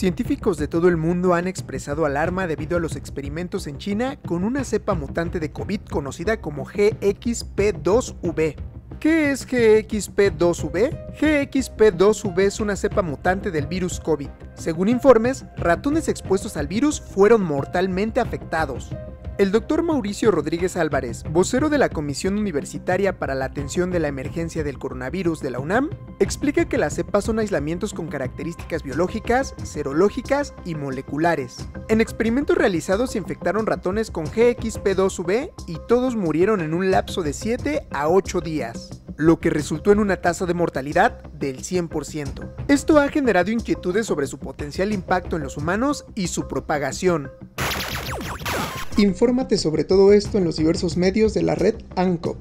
Científicos de todo el mundo han expresado alarma debido a los experimentos en China con una cepa mutante de COVID conocida como GXP2V. ¿Qué es GXP2V? GXP2V es una cepa mutante del virus COVID. Según informes, ratones expuestos al virus fueron mortalmente afectados. El doctor Mauricio Rodríguez Álvarez, vocero de la Comisión Universitaria para la Atención de la Emergencia del Coronavirus de la UNAM, explica que las cepas son aislamientos con características biológicas, serológicas y moleculares. En experimentos realizados se infectaron ratones con GXP2V y todos murieron en un lapso de 7 a 8 días lo que resultó en una tasa de mortalidad del 100%. Esto ha generado inquietudes sobre su potencial impacto en los humanos y su propagación. Infórmate sobre todo esto en los diversos medios de la red ANCOP.